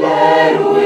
Let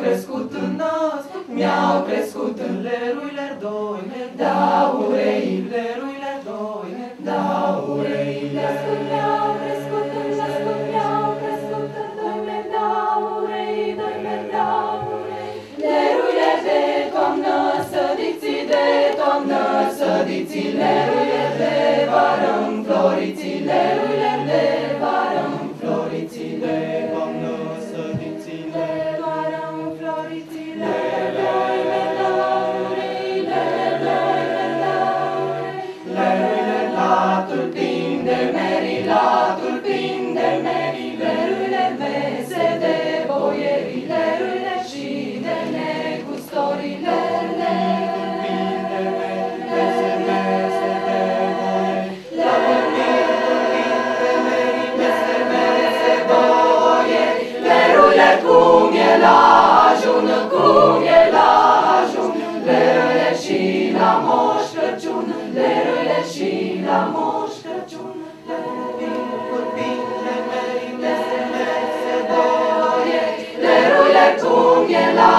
crescut în născut, mi-au crescut în leruile doi, dau urei, leruile doi, dau urei, Născut mi-au crescut în născut mi-au crescut în doi meri dau urei, doi meri dau urei. Leruile de toamnă, sădiții de toamnă, sădiții, leruile ajun, cum e la ajun, leruile și la moș Crăciun, leruile și la moș Crăciun, Leruile cum e la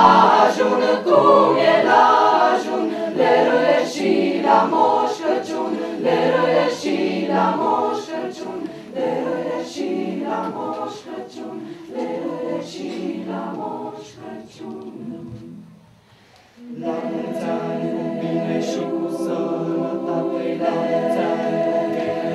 ajun, cum e la ajun, leruile și la moș Crăciun, leruile și la moș Crăciun, leruile și la Moș Crăciun, leci la Crăciun. La mulți ani cu bine și cu sănătate, la mulți ani cu bine